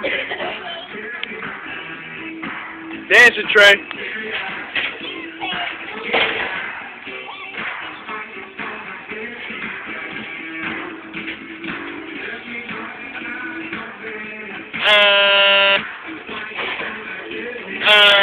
Dancing, Trey. Uh, uh.